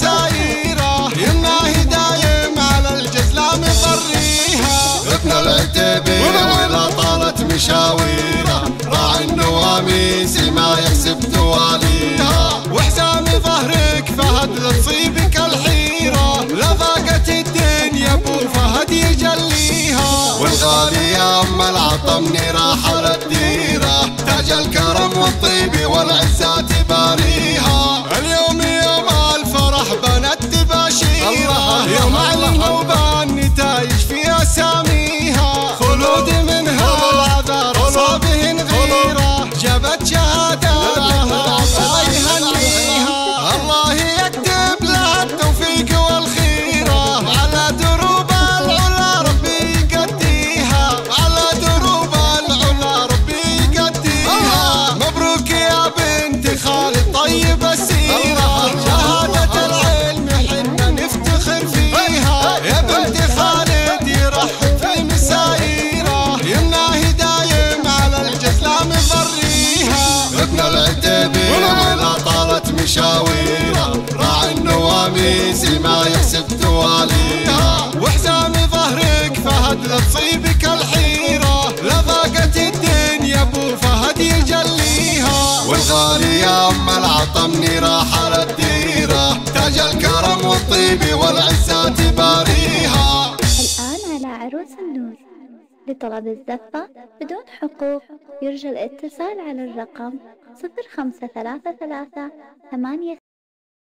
سايرة يمناهي دايم على الجزلة مطريها ابن العتبي ولا طالت مشاويرة. راعي النواميس ما يحسب تواليها. وحزام ظهرك فهد لتصيبك الحيرة. لا ضاقت الدنيا أبو فهد يجليها. والغالي يا أم العطا مني راح للديرة تاج الكرم والطيب طالت مشاويره راعي النواميس ما يحسب تواليها. وحزام ظهرك فهد لا تصيبك الحيرة. لا ضاقت الدنيا أبو فهد يجليها. والغالي يا أم العطمني راح الديرة. تاج الكرم والطيب والعزة تباريها الآن على عروس النور. لطلب الزفة بدون حقوق يرجى الاتصال على الرقم صفر خمسة ثلاثة ثلاثة ثمانية